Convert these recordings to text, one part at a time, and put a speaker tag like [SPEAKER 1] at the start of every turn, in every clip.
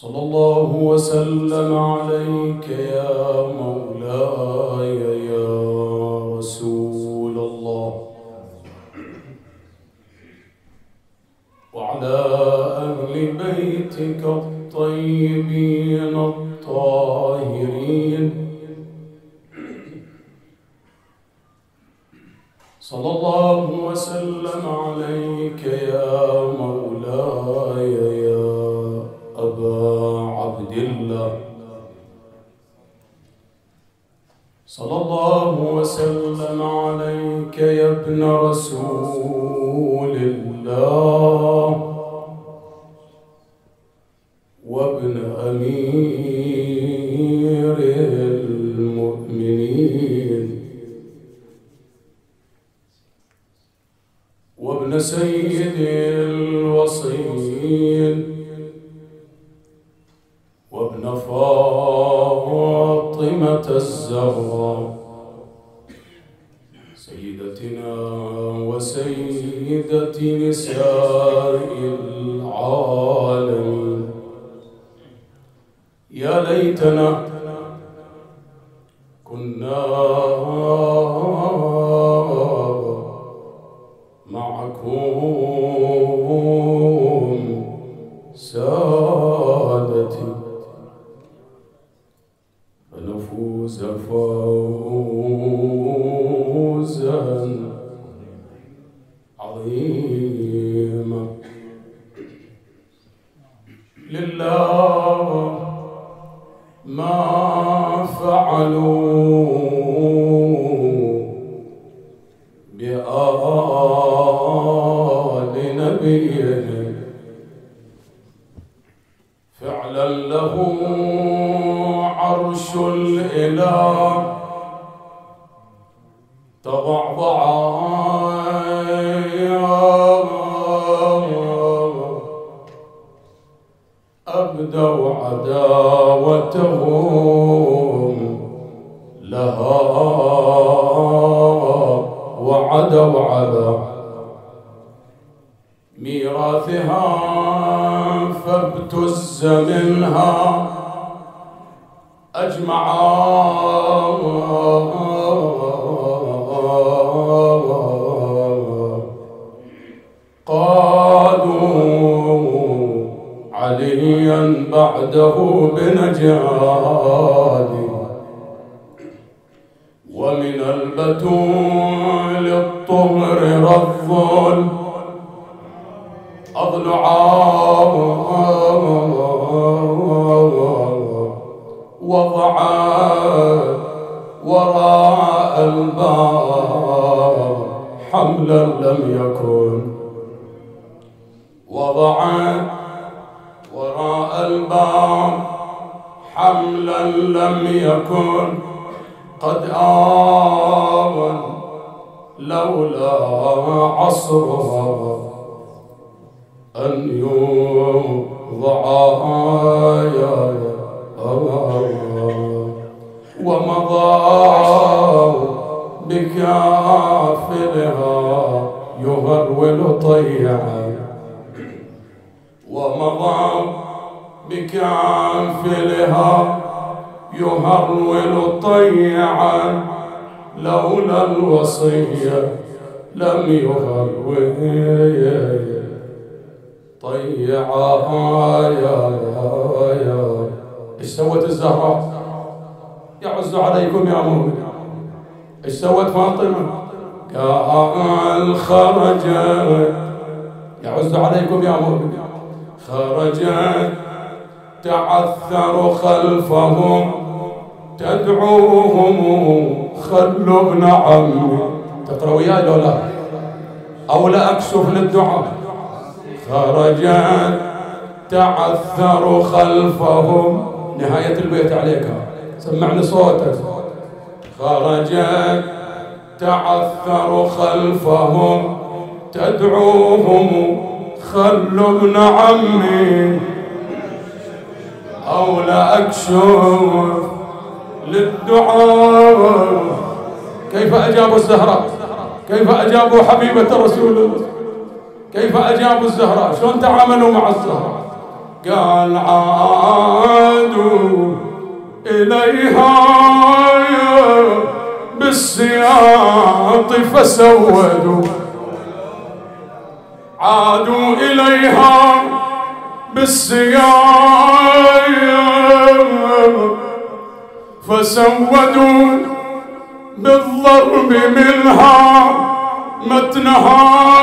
[SPEAKER 1] صلى الله وسلم عليك يا مولاي يا رسول الله. وعلى أهل بيتك الطيبين الطاهرين. صلى الله وسلم عليك يا مولاي صلى الله وسلم عليك يا ابن رسول الله وابن أمير لله ما فعلوا يهرول طيعا ومضى بكافلها يهرول طيعا لولا الوصية لم يهرول طيعا يا يا يا إيش سوت الزهراء يعز عليكم يا مؤمن إيش سوت فاطمة قال خرجت. يعز عليكم يا مؤمن خرجت. تعثر خلفهم. تدعوهم. خلوا ابن عمي. تقرأ وياي لو لا. أو لا أكشف للدعاء. خرجت. تعثر خلفهم. نهاية البيت عليك. سمعني صوتك. خرجت. تعثر خلفهم تدعوهم خلوا ابن عمي. أو لا أكشف للدعاء. كيف أجابوا الزهراء؟ كيف أجابوا حبيبة رسول الله كيف أجابوا الزهراء؟ شلون تعاملوا مع الزهراء؟ قال عادوا إليها بالسياط فسودوا. عادوا إليها بالسياط فسودوا. بالضرب منها متنها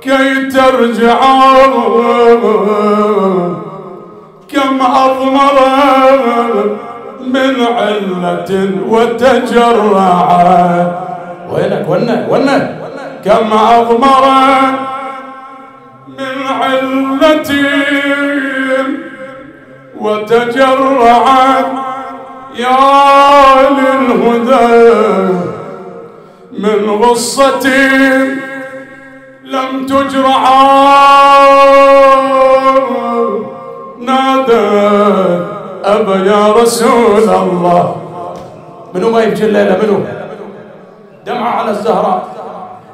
[SPEAKER 1] كي ترجع. كم أضمر من علة وتجرع وينك ونك ونك. كم أضمر من علة وتجرع يا للهدى من غصة لم تجرع. نادى أبا يا رسول الله. منو ما يبكي الليلة؟ منو؟ دمعة على الزهراء.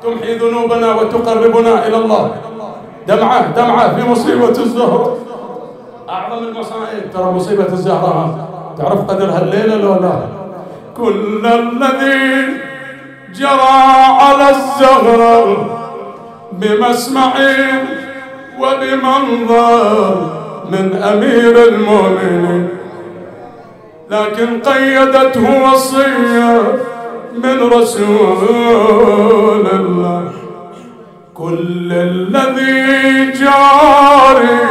[SPEAKER 1] تمحي ذنوبنا وتقربنا إلى الله. دمعة دمعة في مصيبة الزهراء أعظم المصائب. ترى مصيبة الزهراء. تعرف قدرها الليلة لو لا؟ كل الذي جرى على الزهراء بمسمع وبمنظر من أمير المؤمنين. لكن قيدته وصية من رسول الله. كل الذي جاري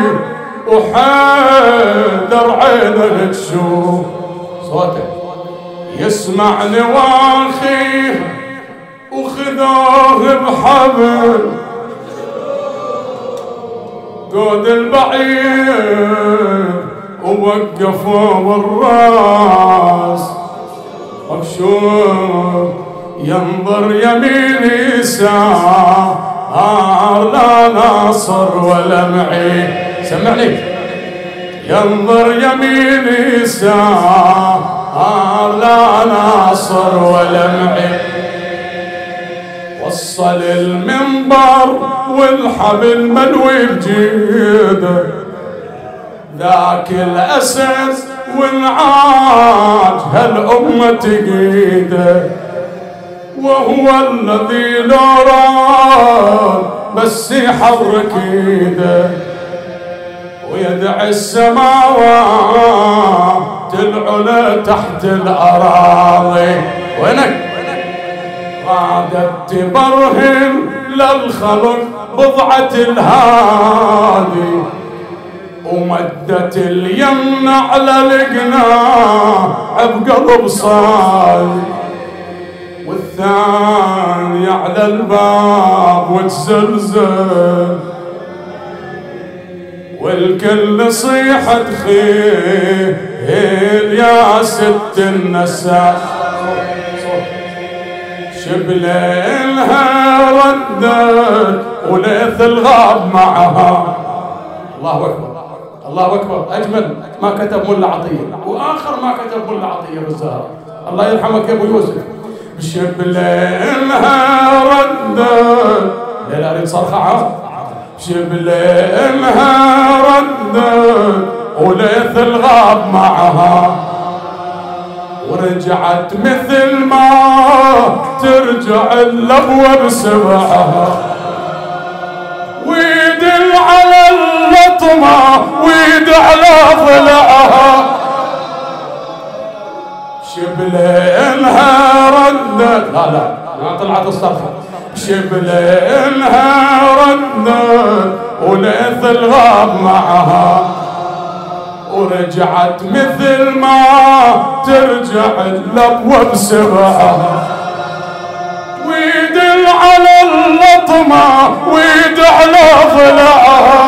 [SPEAKER 1] وحيدر عينه تشوف صوته يسمع نواخيه وخذوه بحبل قود البعير. ووقفوا بالراس. مكشوف ينظر يمين يسار. لا ناصر ولا معين سمعني. ينظر يمين يسار. لا ناصر ولا معين وصل المنبر والحبل ملوي بجيده ذاك الأسد والعاج هالأمة تقيده. وهو الذي لو راد بس يحرك ايده ويدعي السماوات العلا تحت الأراضي. وينك؟ رادت تبرهن للخلق بضعة الهادي. ومدت اليمن على القناع بقلب صاي والثاني على الباب وتزلزل والكل صيحة خيل يا ست النساء. شبليلها ردت وليث الغاب معها. الله أكبر. الله أكبر. أجمل ما كتب ملا عطية. وآخر ما كتب ملا عطية بالزهر الله يرحمك يا أبو يوسف. شبليلها ردت لا اريد صرخة شبليلها ردت وليث الغاب معها. ورجعت مثل ما ترجع اللبوة بسبعها على اللطمة ويد على ضلعها شبلينها ردت لا لا ما طلعت الصرخة. شبلينها ردت وليث الغاب معها. ورجعت مثل ما ترجع اللطوة بسبعها ويدل على اللطمة ويد على ضلعها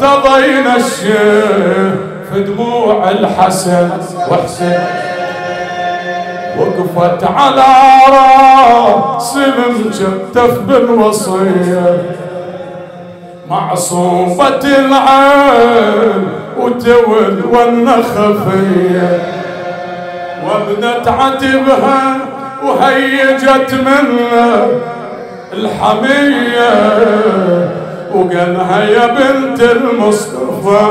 [SPEAKER 1] والمرتضى ينشف في دموع الحسن وحسين وقفت على رأس المجتف بالوصيه معصوبة العين وتول والنخفية. وابنت عتبها وهيجت منه الحمية. وقالها يا بنت المصطفى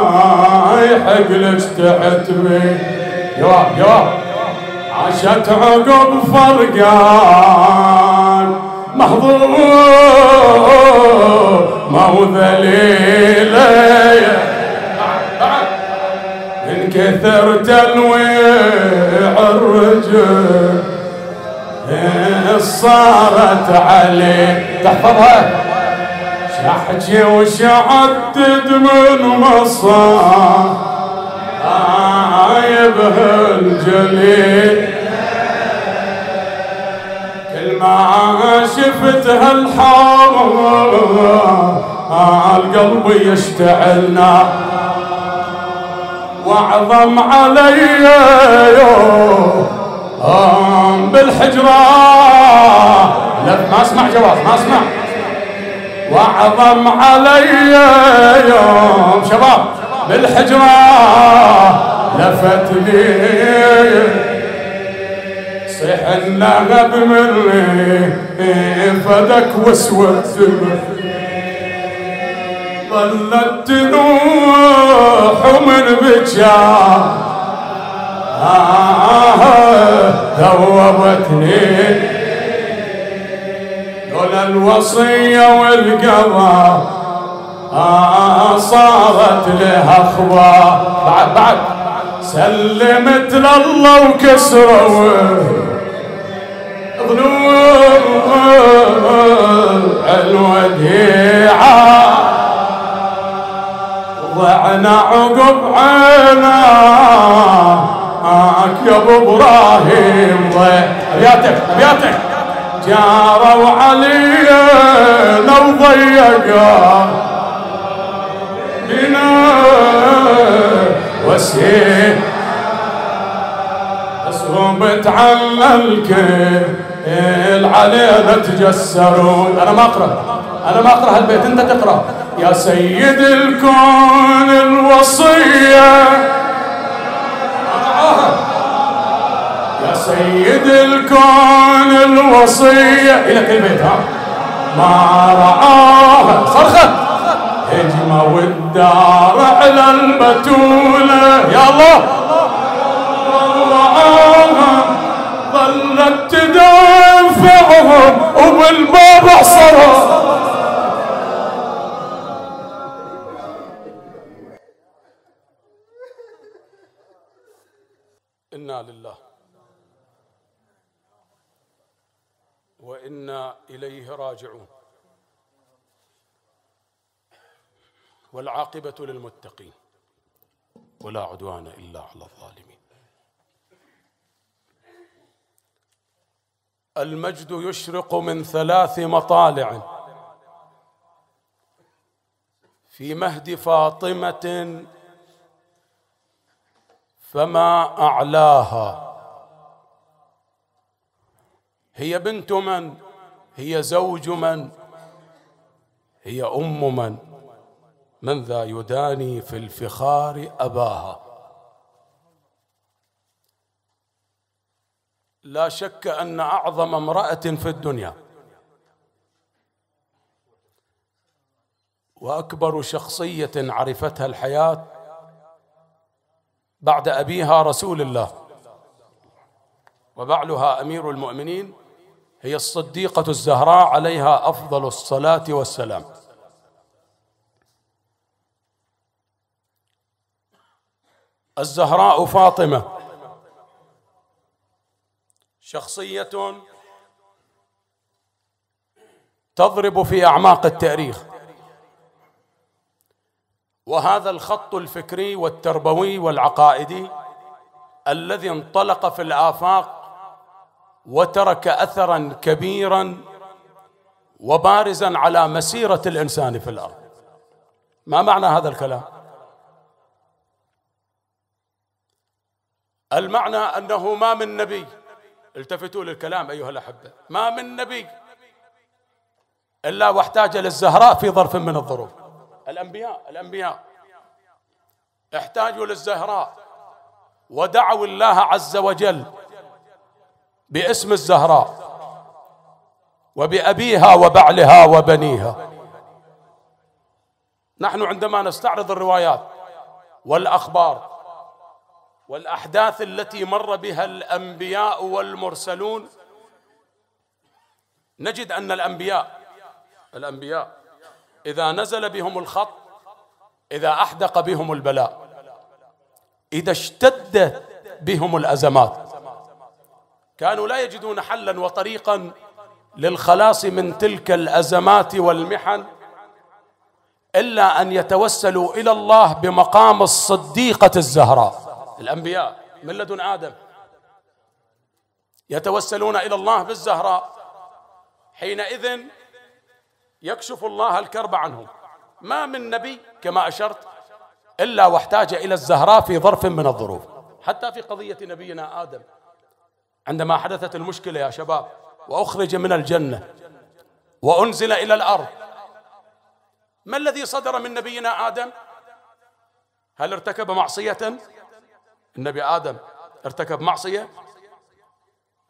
[SPEAKER 1] يحق لك تحتمي يواب يواب عاشت عقب فرقان. محظوظ ما هو ذليله من كثر تلويع الرجل صارت عليه. تحفظها. شحجي وشعدد من مصايبه الجليل كل ما شفت هالحار القلب يشتعل نار واعظم علي يوم بالحجرة. لا ما اسمع جواب ما اسمع. واعظم علي يوم شباب. بالحجرة لفتني. صيح النهب مني فدك وسوة ظلت تنوح من بجاه ذوبتني لولا الوصية والقضاء. صارت لها أخبار بعد بعد. سلمت لله وكسروا. ظنون الوديعة. ضعنا عقب عيناك يا أبو إبراهيم. ابياتك ابياتك جاروا علينا وضيقا بنا وسيم. صوبت على الكيل علينا تجسرون أنا ما أقرأ أنا ما أقرأ هالبيت أنت تقرأ. يا سيد الكون الوصية سيد الكون الوصية إلى البيت ها ما رعاها صرخت هجمة والدار على البتولة يا الله. ظلت تدافعهم وبالباب عصرها وإنا إليه راجعون. والعاقبة للمتقين ولا عدوان إلا على الظالمين. المجد يشرق من ثلاث مطالع. في مهد فاطمة فما أعلاها. هي بنت من؟ هي زوج من؟ هي أم من؟ من ذا يداني في الفخار أباها؟ لا شك أن أعظم امرأة في الدنيا. وأكبر شخصية عرفتها الحياة بعد أبيها رسول الله وبعلها أمير المؤمنين هي الصديقة الزهراء عليها أفضل الصلاة والسلام. الزهراء فاطمة. شخصية تضرب في أعماق التاريخ. وهذا الخط الفكري والتربوي والعقائدي الذي انطلق في الآفاق وترك اثرا كبيرا وبارزا على مسيرة الإنسان في الأرض. ما معنى هذا الكلام؟ المعنى أنه ما من نبي. التفتوا للكلام أيها الأحبة. ما من نبي. إلا واحتاج للزهراء في ظرف من الظروف. الأنبياء الأنبياء. احتاجوا للزهراء. ودعوا الله عز وجل باسم الزهراء وبأبيها وبعلها وبنيها. نحن عندما نستعرض الروايات والأخبار والأحداث التي مر بها الأنبياء والمرسلون نجد أن الأنبياء الأنبياء إذا نزل بهم الخط إذا أحدق بهم البلاء إذا اشتدت بهم الأزمات. كانوا لا يجدون حلا وطريقا للخلاص من تلك الأزمات والمحن إلا أن يتوسلوا إلى الله بمقام الصديقة الزهراء. الأنبياء من لدن آدم يتوسلون إلى الله بالزهراء حينئذ يكشف الله الكرب عنهم. ما من نبي كما أشرت إلا واحتاج إلى الزهراء في ظرف من الظروف. حتى في قضية نبينا آدم. عندما حدثت المشكلة يا شباب وأخرج من الجنة وأنزل إلى الأرض. ما الذي صدر من نبينا آدم؟ هل ارتكب معصية؟ النبي آدم ارتكب معصية؟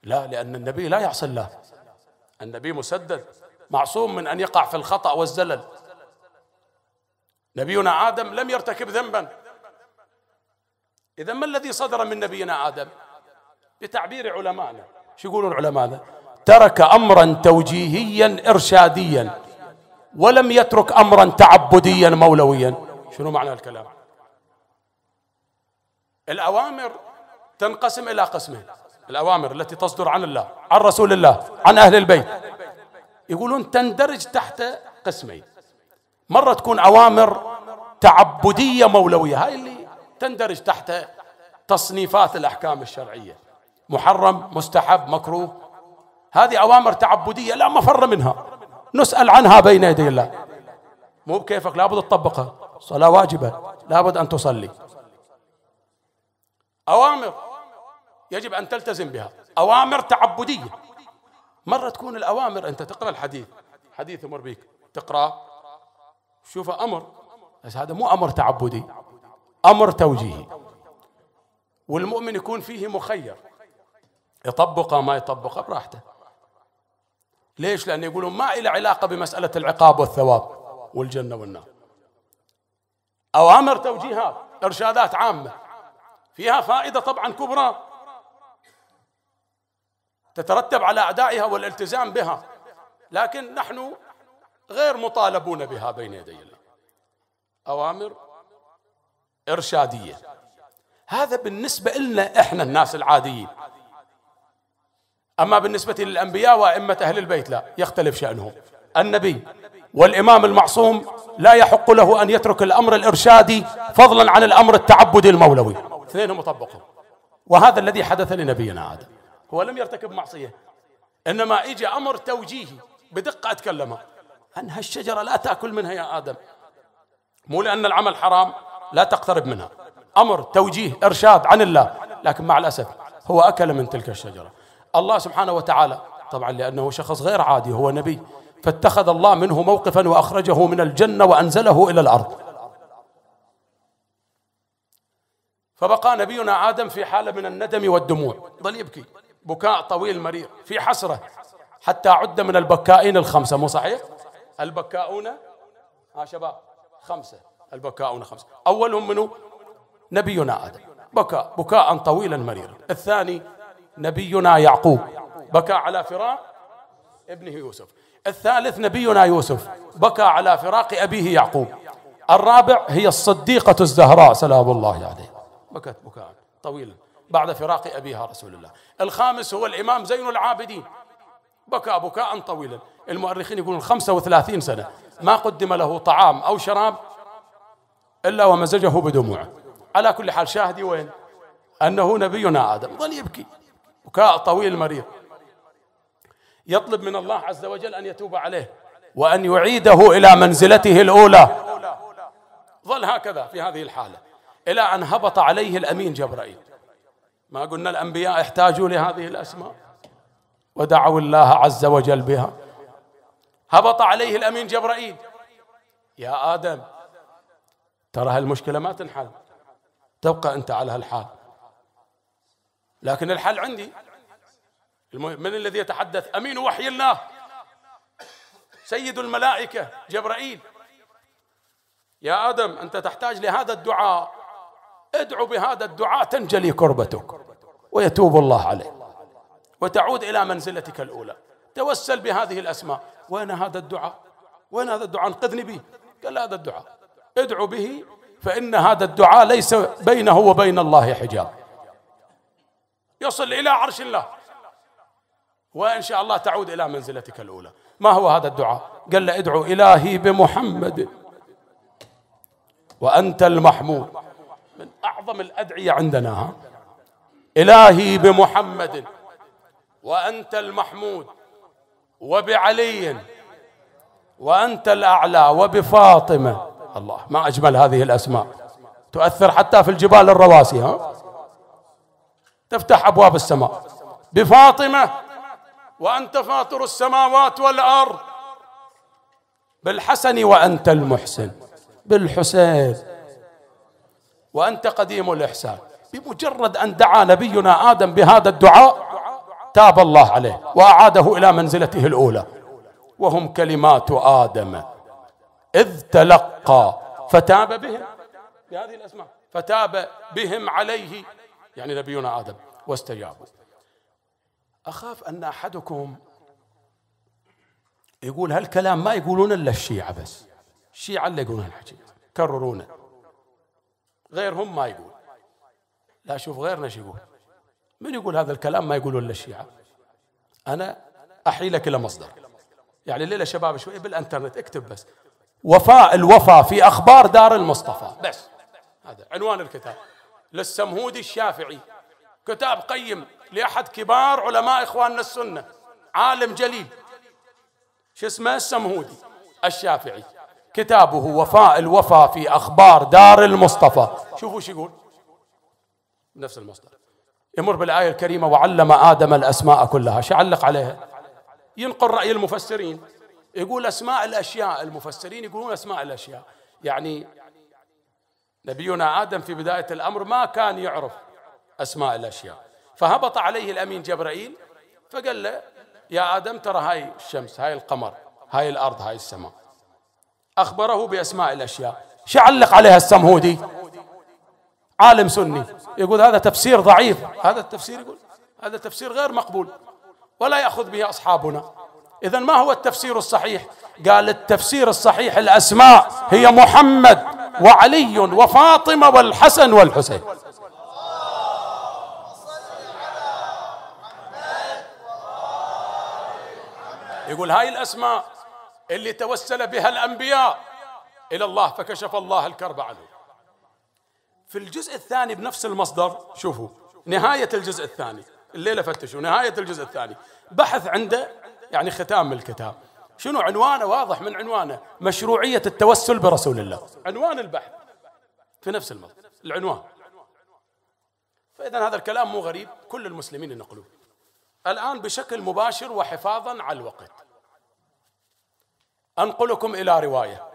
[SPEAKER 1] لا لأن النبي لا يعصي الله. النبي مسدد معصوم من أن يقع في الخطأ والزلل. نبينا آدم لم يرتكب ذنبا. إذا ما الذي صدر من نبينا آدم؟ بتعبير علمائنا شو يقولون علمائنا ترك أمرا توجيهيا إرشاديا ولم يترك أمرا تعبديا مولويا. شنو معنى الكلام؟ الأوامر تنقسم إلى قسمين. الأوامر التي تصدر عن الله عن رسول الله عن أهل البيت. يقولون تندرج تحت قسمين. مرة تكون أوامر تعبدية مولوية هاي اللي تندرج تحت تصنيفات الأحكام الشرعية. محرم مستحب مكروه. هذه أوامر تعبدية لا مفر منها. نسأل عنها بين يدي الله. مو بكيفك لابد تطبقها. صلاة واجبة لابد أن تصلي. أوامر يجب أن تلتزم بها. أوامر تعبدية. مرة تكون الأوامر أنت تقرأ الحديث. حديث يمر بك تقرأ. شوف أمر. بس هذا مو أمر تعبدي. أمر توجيهي. والمؤمن يكون فيه مخير. يطبقه ما يطبقه براحته. ليش؟ لأن يقولون ما إلى علاقة بمسألة العقاب والثواب والجنة والنار. أوامر توجيهات إرشادات عامة. فيها فائدة طبعا كبرى. تترتب على أدائها والالتزام بها. لكن نحن غير مطالبون بها بين يدي الله. أوامر إرشادية. هذا بالنسبة لنا إحنا الناس العاديين. أما بالنسبة للأنبياء وأئمة أهل البيت لا يختلف شأنهم. النبي والإمام المعصوم لا يحق له أن يترك الأمر الإرشادي فضلا عن الأمر التعبدي المولوي. اثنين مطبقهم وهذا الذي حدث لنبينا آدم. هو لم يرتكب معصية إنما إجى أمر توجيهي بدقة أتكلمها أن هالشجرة لا تأكل منها يا آدم. مو لأن العمل حرام لا تقترب منها. أمر توجيه إرشاد عن الله لكن مع الأسف هو أكل من تلك الشجرة. الله سبحانه وتعالى. طبعا لأنه شخص غير عادي هو نبي. فاتخذ الله منه موقفا وأخرجه من الجنة وأنزله إلى الأرض. فبقى نبينا آدم في حالة من الندم والدموع. ظل يبكي. بكاء طويل مرير في حسرة. حتى عد من البكائين الخمسة. مو صحيح؟ البكاؤون. ها شباب. خمسة. البكاؤون خمسة. أولهم منه نبينا آدم. بكى بكاء طويلا مريرا. الثاني نبينا يعقوب. بكى على فراق ابنه يوسف. الثالث نبينا يوسف. بكى على فراق أبيه يعقوب. الرابع هي الصديقة الزهراء سلام الله عليه. بكت بكاء طويلا. بعد فراق أبيها رسول الله. الخامس هو الإمام زين العابدين. بكى بكاء طويلا. المؤرخين يقولون 35 سنة. ما قدم له طعام أو شراب إلا ومزجه بدموعه. على كل حال شاهدي وين؟ أنه نبينا آدم. ظل يبكي. بكاء طويل مريض. يطلب من الله عز وجل أن يتوب عليه وأن يعيده إلى منزلته الأولى. ظل هكذا في هذه الحالة إلى أن هبط عليه الأمين جبرائيل. ما قلنا الأنبياء احتاجوا لهذه الأسماء ودعوا الله عز وجل بها. هبط عليه الأمين جبرائيل. يا آدم ترى هالمشكلة ما تنحل. تبقى أنت على هالحال. لكن الحل عندي. من الذي يتحدث؟ أمين وحي الله. سيد الملائكة جبرائيل. يا آدم أنت تحتاج لهذا الدعاء. ادعو بهذا الدعاء تنجلي كربتك. ويتوب الله عليه وتعود إلى منزلتك الأولى. توسل بهذه الأسماء. وين هذا الدعاء؟ وين هذا الدعاء؟ انقذني به. قال هذا الدعاء. ادعو به فإن هذا الدعاء ليس بينه وبين الله حجاب. يصل إلى عرش الله. وإن شاء الله تعود إلى منزلتك الأولى. ما هو هذا الدعاء؟ قال له ادعو إلهي بمحمد. وأنت المحمود. من أعظم الأدعية عندنا ها؟ إلهي بمحمد. وأنت المحمود. وبعلي. وأنت الأعلى. وبفاطمة. الله ما أجمل هذه الأسماء. تؤثر حتى في الجبال الرواسي ها؟ تفتح أبواب السماء. بفاطمة وأنت فاطر السماوات والأرض. بالحسن وأنت المحسن. بالحسين. وأنت قديم الإحسان. بمجرد أن دعا نبينا آدم بهذا الدعاء تاب الله عليه وأعاده إلى منزلته الأولى. وهم كلمات آدم. إذ تلقى فتاب بهم. بهذه الأسماء. فتاب بهم عليه. يعني نبينا آدم واستجابوا أخاف أن أحدكم يقول هالكلام ما يقولون إلا الشيعة بس. الشيعة اللي يقولون الحكي كررونه غيرهم ما يقول. لا شوف غيرنا شو يقول. من يقول هذا الكلام ما يقولون إلا الشيعة؟ أنا أحيي لك إلى مصدر. يعني الليلة شباب شوي بالإنترنت اكتب بس. وفاء الوفا في أخبار دار المصطفى. بس. هذا عنوان الكتاب. للسمهودي الشافعي. كتاب قيم لأحد كبار علماء إخواننا السنة عالم جليل. شو اسمه؟ السمهودي الشافعي. كتابه وفاء الوفا في أخبار دار المصطفى. شوفوا شو يقول. نفس المصدر. يمر بالآية الكريمة وعلم آدم الأسماء كلها. شعلق عليها؟ ينقل رأي المفسرين. يقول أسماء الأشياء. المفسرين يقولون أسماء الأشياء. يعني نبينا آدم في بداية الأمر ما كان يعرف أسماء الأشياء. فهبط عليه الأمين جبرائيل فقال له يا آدم ترى هاي الشمس هاي القمر هاي الأرض هاي السماء. أخبره بأسماء الأشياء. شعلق عليها السمهودي؟ عالم سني. يقول هذا تفسير ضعيف. هذا التفسير يقول هذا تفسير غير مقبول. ولا يأخذ به أصحابنا. إذا ما هو التفسير الصحيح؟ قال التفسير الصحيح الأسماء هي محمد. وعلي وفاطمة والحسن والحسين. يقول هاي الأسماء اللي توسل بها الأنبياء إلى الله فكشف الله الكرب عنه. في الجزء الثاني بنفس المصدر شوفوا نهاية الجزء الثاني الليلة فتشوا نهاية الجزء الثاني بحث عنده يعني ختام الكتاب. شنو عنوانه؟ واضح من عنوانه. مشروعية التوسل برسول الله. عنوان البحث. في نفس المصدر العنوان. فإذا هذا الكلام مو غريب. كل المسلمين ينقلوه الآن بشكل مباشر وحفاظا على الوقت. أنقلكم إلى رواية.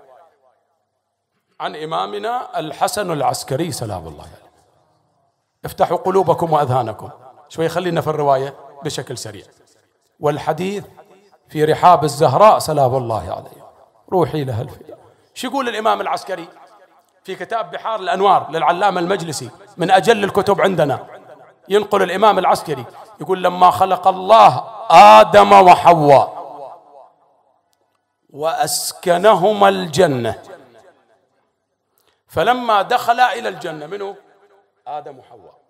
[SPEAKER 1] عن إمامنا الحسن العسكري سلام الله عليه. افتحوا قلوبكم وأذهانكم. شوي خلينا في الرواية بشكل سريع. والحديث في رحاب الزهراء سلام الله عليه. روحي لها الفداء شو يقول الإمام العسكري في كتاب بحار الأنوار للعلامة المجلسي من أجل الكتب عندنا. ينقل الإمام العسكري يقول لما خلق الله آدم وحواء وأسكنهما الجنة فلما دخلا إلى الجنة منه آدم وحواء.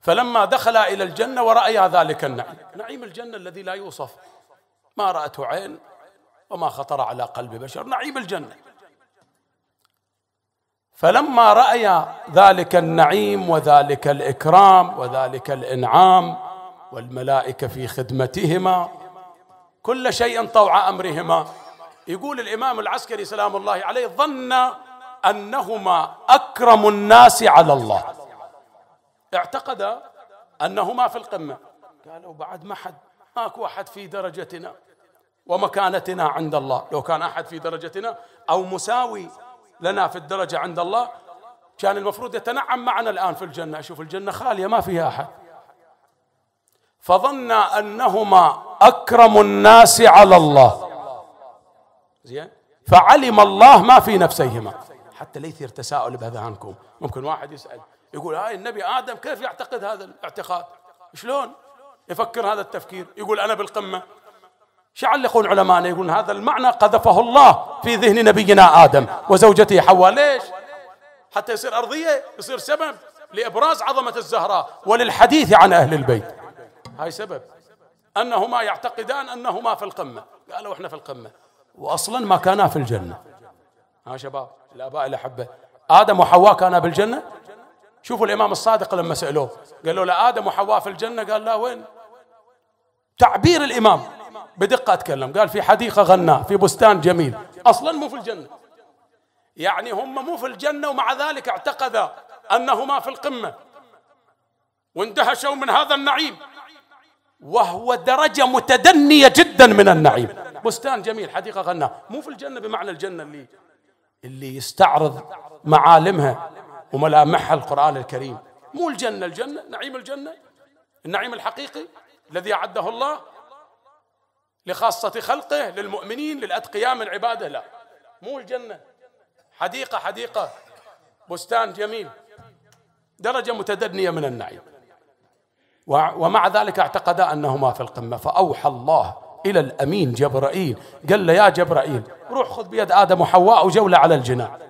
[SPEAKER 1] فلما دخلا إلى الجنة ورأيا ذلك النعيم. نعيم الجنة الذي لا يوصف. ما رأته عين وما خطر على قلب بشر. نعيم الجنة. فلما رأيا ذلك النعيم وذلك الإكرام وذلك الإنعام والملائكة في خدمتهما كل شيء طوع أمرهما. يقول الإمام العسكري سلام الله عليه ظن أنهما أكرم الناس على الله. اعتقد أنهما في القمة. قالوا بعد ما حد ماكو أحد في درجتنا ومكانتنا عند الله. لو كان أحد في درجتنا أو مساوي لنا في الدرجة عند الله كان المفروض يتنعم معنا الآن في الجنة. أشوف الجنة خالية ما فيها أحد. فظن أنهما أكرم الناس على الله. زين؟ فعلم الله ما في نفسيهما. حتى لا يثير تساؤل بأذهانكم ممكن واحد يسأل. يقول هاي النبي آدم كيف يعتقد هذا الاعتقاد؟ شلون يفكر هذا التفكير؟ يقول أنا بالقمة. شو يعلقون علماءنا؟ يقولون هذا المعنى قذفه الله في ذهن نبينا آدم وزوجته حواء. ليش؟ حتى يصير أرضية يصير سبب لإبراز عظمة الزهراء وللحديث عن أهل البيت. هاي سبب. أنهما يعتقدان أنهما في القمة. قالوا إحنا في القمة. وأصلا ما كانا في الجنة. ها شباب الآباء الأحبة آدم وحواء كانا بالجنة؟ شوفوا الإمام الصادق لما سألوه قالوا له آدم وحواء في الجنة؟ قال لا وين؟ تعبير الإمام بدقة أتكلم. قال في حديقة غناء في بستان جميل. أصلا مو في الجنة. يعني هم مو في الجنة ومع ذلك اعتقد أنهما في القمة. واندهشوا من هذا النعيم. وهو درجة متدنية جدا من النعيم. بستان جميل حديقة غناء. مو في الجنة بمعنى الجنة اللي اللي يستعرض معالمها. وملامحها القرآن الكريم. مو الجنة الجنة نعيم الجنة. النعيم الحقيقي الذي أعده الله لخاصة خلقه للمؤمنين للأتقياء من عباده. لا مو الجنة. حديقة حديقة بستان جميل. درجة متدنية من النعيم. ومع ذلك اعتقدا أنهما في القمة. فأوحى الله إلى الأمين جبرائيل. قال له يا جبرائيل روح خذ بيد آدم وحواء وجولة على الجنان.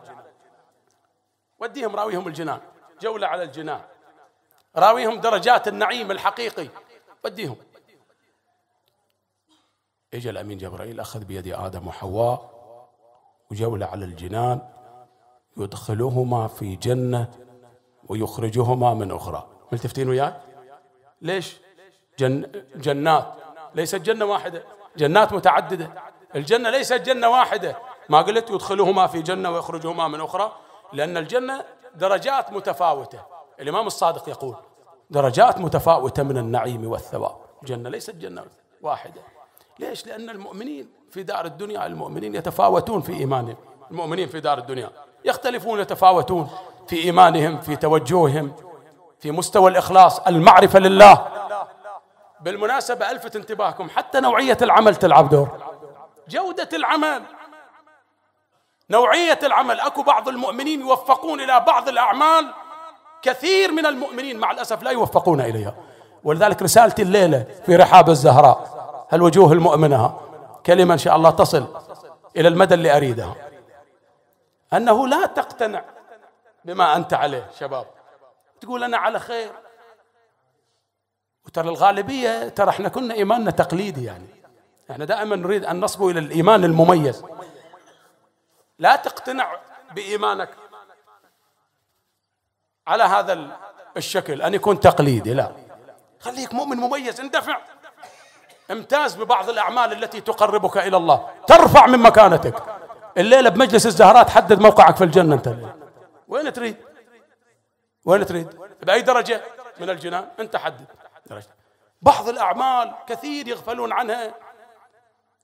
[SPEAKER 1] وديهم راويهم الجنان جولة على الجنان. راويهم درجات النعيم الحقيقي وديهم. اجى الأمين جبرائيل أخذ بيد آدم وحواء وجولة على الجنان يدخلهما في جنة ويخرجهما من أخرى. ملتفتين وياي؟ ليش؟ جن جنات. ليست جنة واحدة. جنات متعددة. الجنة ليست جنة واحدة. ما قلت يدخلهما في جنة ويخرجهما من أخرى؟ لأن الجنة درجات متفاوتة. الإمام الصادق يقول درجات متفاوتة من النعيم والثواب. الجنة ليست جنة واحدة. ليش؟ لأن المؤمنين في دار الدنيا المؤمنين يتفاوتون في إيمانهم. المؤمنين في دار الدنيا يختلفون يتفاوتون في إيمانهم في توجههم في مستوى الإخلاص المعرفة لله. بالمناسبة ألفت انتباهكم حتى نوعية العمل تلعب دور. جودة العمل. نوعية العمل. أكو بعض المؤمنين يوفقون إلى بعض الأعمال كثير من المؤمنين مع الأسف لا يوفقون إليها. ولذلك رسالتي الليلة في رحاب الزهراء الوجوه المؤمنة؟ كلمة إن شاء الله تصل إلى المدى اللي أريدها أنه لا تقتنع بما أنت عليه شباب. تقول أنا على خير. وترى الغالبية ترى إحنا كنا إيماننا تقليدي يعني. إحنا دائما نريد أن نصبو إلى الإيمان المميز. لا تقتنع بإيمانك على هذا الشكل. أن يكون تقليدي لا. خليك مؤمن مميز اندفع. امتاز ببعض الأعمال التي تقربك إلى الله. ترفع من مكانتك. الليلة بمجلس الزهراء تحدد موقعك في الجنة أنت وين تريد؟ وين تريد؟ بأي درجة؟ من الجنان. أنت حدد. درجة. بعض الأعمال كثير يغفلون عنها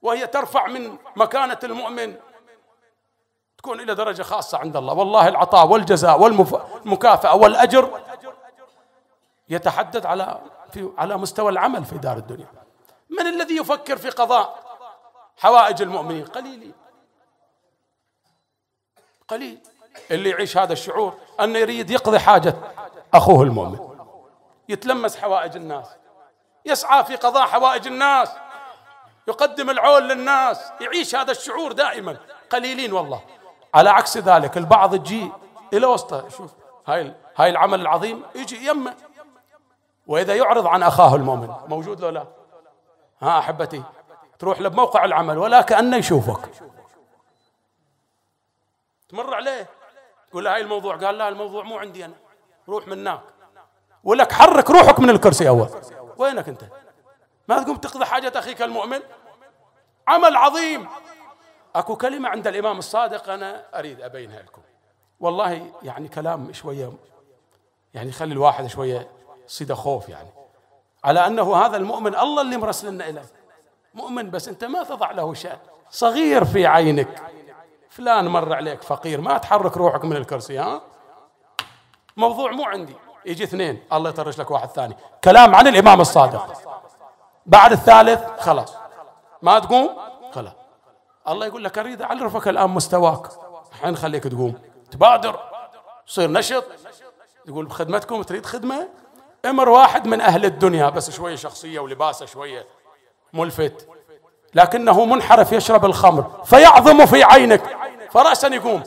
[SPEAKER 1] وهي ترفع من مكانة المؤمن. تكون إلى درجة خاصة عند الله. والله العطاء والجزاء والمكافأة والأجر يتحدد على في على مستوى العمل في دار الدنيا. من الذي يفكر في قضاء حوائج المؤمنين؟ قليلين. قليل. اللي يعيش هذا الشعور أنه يريد يقضي حاجة أخوه المؤمن. يتلمس حوائج الناس. يسعى في قضاء حوائج الناس. يقدم العون للناس. يعيش هذا الشعور دائما. قليلين والله. على عكس ذلك البعض تجي إلى وسطه شوف هاي هاي العمل العظيم يجي يمه. وإذا يعرض عن أخاه المؤمن موجود له لا؟ ها أحبتي تروح له بموقع العمل ولا كأنه يشوفك. تمر عليه تقول له هاي الموضوع قال لا الموضوع مو عندي أنا روح من هناك ولك حرك روحك من الكرسي أول. وينك أنت؟ ما تقوم تقضي حاجة أخيك المؤمن؟ عمل عظيم. أكو كلمة عند الإمام الصادق أنا أريد أبينها لكم. والله يعني كلام شوية يعني يخلي الواحد شوية صيده خوف يعني. على أنه هذا المؤمن الله اللي مرسلنا إليه. مؤمن بس أنت ما تضع له شأن. صغير في عينك. فلان مر عليك فقير ما تحرك روحك من الكرسي ها؟ موضوع مو عندي. يجي اثنين الله يطرش لك واحد ثاني. كلام عن الإمام الصادق. بعد الثالث خلاص. ما تقوم؟ الله يقول لك أريد أعرفك الآن مستواك. الحين خليك تقوم. تبادر. تصير نشط. تقول بخدمتكم تريد خدمة؟ أمر واحد من أهل الدنيا. بس شوية شخصية ولباسة شوية. ملفت. لكنه منحرف يشرب الخمر. فيعظم في عينك. فرأسا يقوم.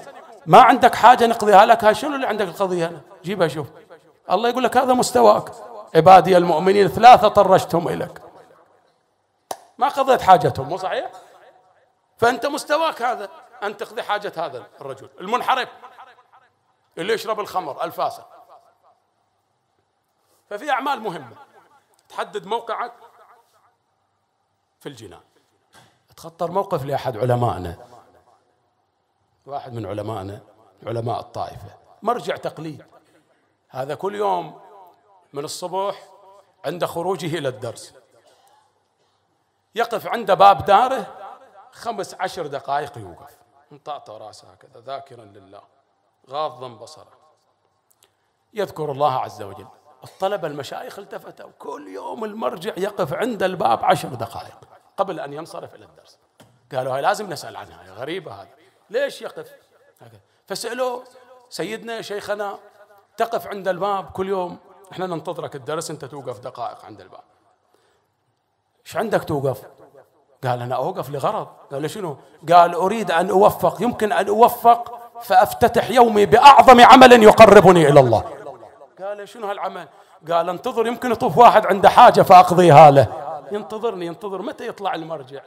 [SPEAKER 1] ما عندك حاجة نقضيها لك؟ هاي شنو اللي عندك القضية أنا جيبها شوف الله يقول لك هذا مستواك. عبادي المؤمنين ثلاثة طرشتهم إليك. ما قضيت حاجتهم مو صحيح؟ فأنت مستواك هذا أن تقضي حاجة هذا الرجل. المنحرف. اللي يشرب الخمر الفاسق ففي أعمال مهمة. تحدد موقعك في الجنان. تخطر موقف لأحد علمائنا. واحد من علمائنا علماء الطائفة. مرجع تقليد. هذا كل يوم من الصبح عند خروجه إلى الدرس. يقف عند باب داره خمس عشر دقائق يوقف. انطأطأ راسه هكذا ذاكرا لله غاضا بصره. يذكر الله عز وجل الطلبة المشايخ التفتوا كل يوم المرجع يقف عند الباب عشر دقائق قبل أن ينصرف إلى الدرس. قالوا هاي لازم نسأل عنها غريبة هذه. ليش يقف؟ هكذا. فسألوه سيدنا شيخنا تقف عند الباب كل يوم إحنا ننتظرك الدرس أنت توقف دقائق عند الباب. إيش عندك توقف؟ قال أنا أوقف لغرض. قال شنو؟ قال أريد أن أوفق يمكن أن أوفق فأفتتح يومي بأعظم عمل يقربني إلى الله. قال شنو هالعمل؟ قال انتظر يمكن يطوف واحد عنده حاجة فأقضيها له. ينتظرني ينتظر متى يطلع المرجع؟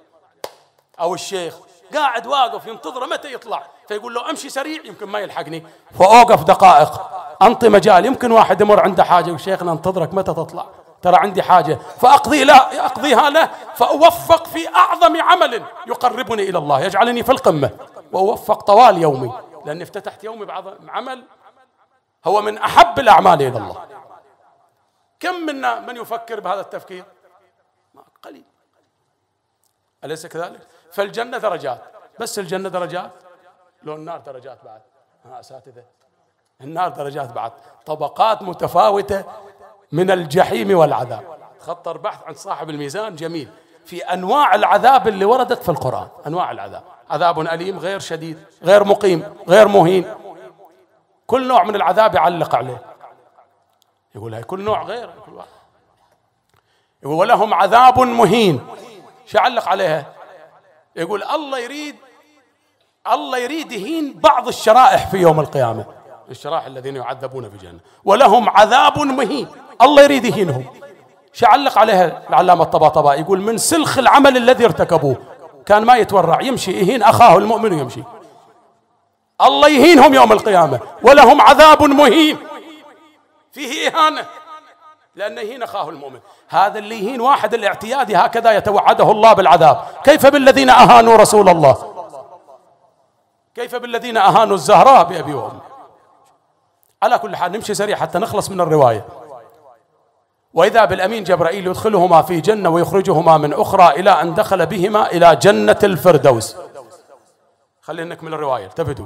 [SPEAKER 1] أو الشيخ قاعد واقف ينتظره متى يطلع؟ فيقول له أمشي سريع يمكن ما يلحقني. فأوقف دقائق. أنطي مجال يمكن واحد يمر عنده حاجة وشيخنا انتظرك متى تطلع؟ ترى عندي حاجة. فأقضي لا أقضيها له. فأوفق في أعظم عمل يقربني إلى الله يجعلني في القمة. وأوفق طوال يومي. لاني افتتحت يومي بعمل هو من أحب الأعمال إلى الله. كم منا من يفكر بهذا التفكير؟ قليل. أليس كذلك؟ فالجنة درجات. بس الجنة درجات؟ لو النار درجات بعد. ها أساتذة. النار درجات بعد. طبقات متفاوتة. من الجحيم والعذاب. خطر بحث عن صاحب الميزان جميل. في أنواع العذاب اللي وردت في القرآن. أنواع العذاب. عذاب أليم غير شديد غير مقيم غير مهين. كل نوع من العذاب يعلق عليه. يقول هاي كل نوع غير كل واحد. يقول ولهم عذاب مهين. شو علق عليها؟ يقول الله يريد الله يريد يهين بعض الشرائح في يوم القيامة. الشرائح الذين يعذبون في جهنم. ولهم عذاب مهين. الله يريد يهينهم. شعلق عليها العلامة الطباطبائي يقول من سلخ العمل الذي ارتكبوه. كان ما يتورع. يمشي يهين أخاه المؤمن يمشي الله يهينهم يوم القيامة. ولهم عذاب مهين. فيه إهانة. لأنه يهين أخاه المؤمن. هذا اللي يهين واحد الاعتيادي هكذا يتوعده الله بالعذاب. كيف بالذين أهانوا رسول الله؟ كيف بالذين أهانوا الزهراء بأبي وأمي؟ على كل حال نمشي سريع حتى نخلص من الرواية. وإذا بالأمين جبرائيل يدخلهما في جنة ويخرجهما من أخرى إلى أن دخل بهما إلى جنة الفردوس. خلينا نكمل الرواية التفتوا.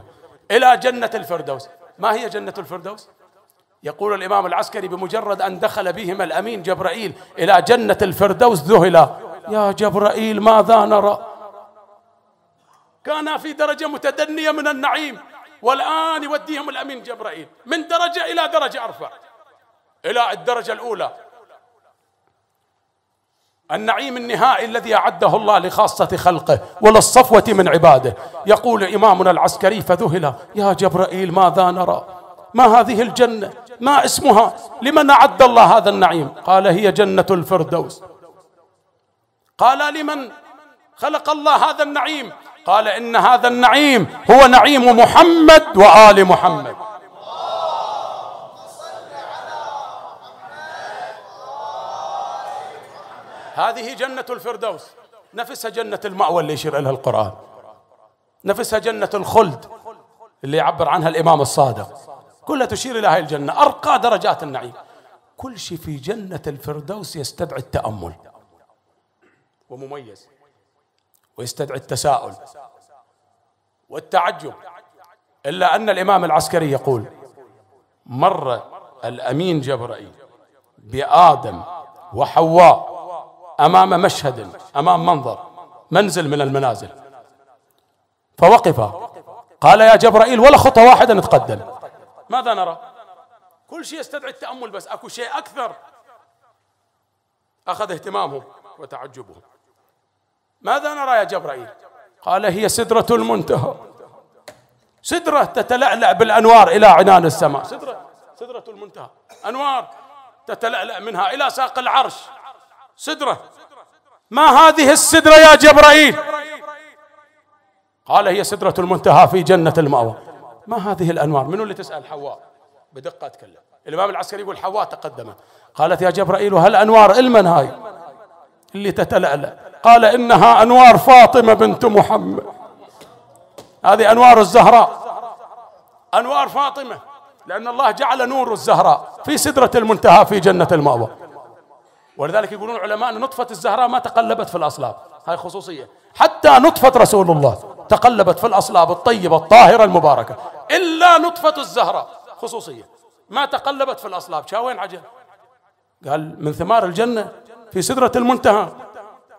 [SPEAKER 1] إلى جنة الفردوس. ما هي جنة الفردوس؟ يقول الإمام العسكري بمجرد أن دخل بهما الأمين جبرائيل إلى جنة الفردوس ذهل. يا جبرائيل ماذا نرى؟ كان في درجة متدنية من النعيم. والآن يوديهم الأمين جبرائيل. من درجة إلى درجة أرفع. إلى الدرجة الأولى. النعيم النهائي الذي أعده الله لخاصة خلقه وللصفوة من عباده. يقول إمامنا العسكري فذهل يا جبرائيل ماذا نرى؟ ما هذه الجنة؟ ما اسمها؟ لمن أعد الله هذا النعيم؟ قال هي جنة الفردوس. قال لمن خلق الله هذا النعيم؟ قال إن هذا النعيم هو نعيم محمد وآل محمد. هذه جنة الفردوس. نفسها جنة المأوى اللي يشير إليها القرآن. نفسها جنة الخلد اللي يعبر عنها الإمام الصادق. كلها تشير إلى هذه الجنة. أرقى درجات النعيم. كل شيء في جنة الفردوس يستدعي التأمل. ومميز. ويستدعي التساؤل والتعجب إلا أن الإمام العسكري يقول مر الأمين جبرائيل بآدم وحواء أمام مشهد أمام منظر منزل من المنازل. فوقف قال يا جبرائيل ولا خطوة واحدة نتقدم. ماذا نرى؟ كل شيء يستدعي التأمل بس أكو شيء أكثر. أخذ اهتمامهم وتعجبهم ماذا نرى يا جبرائيل؟ قال هي سدرة المنتهى. سدرة تتلألأ بالأنوار إلى عنان السماء. سدرة سدرة المنتهى. أنوار تتلألأ منها إلى ساق العرش. سدرة. ما هذه السدرة يا جبرائيل؟ قال هي سدرة المنتهى في جنة المأوى. ما هذه الأنوار؟ منو اللي تسأل؟ حواء. بدقة تكلم الإمام العسكري يقول حواء تقدمت. قالت يا جبرائيل هل أنوار المن هاي اللي تتلألأ قال إنها أنوار فاطمة بنت محمد. هذه أنوار الزهراء. أنوار فاطمة لأن الله جعل نور الزهراء في سدرة المنتهى في جنة المأوى. ولذلك يقولون العلماء أن نطفة الزهراء ما تقلبت في الأصلاب. هاي خصوصية. حتى نطفة رسول الله تقلبت في الأصلاب الطيبة الطاهرة المباركة. إلا نطفة الزهراء. خصوصية. ما تقلبت في الأصلاب. شاوين عجل؟ قال من ثمار الجنة في سدرة المنتهى.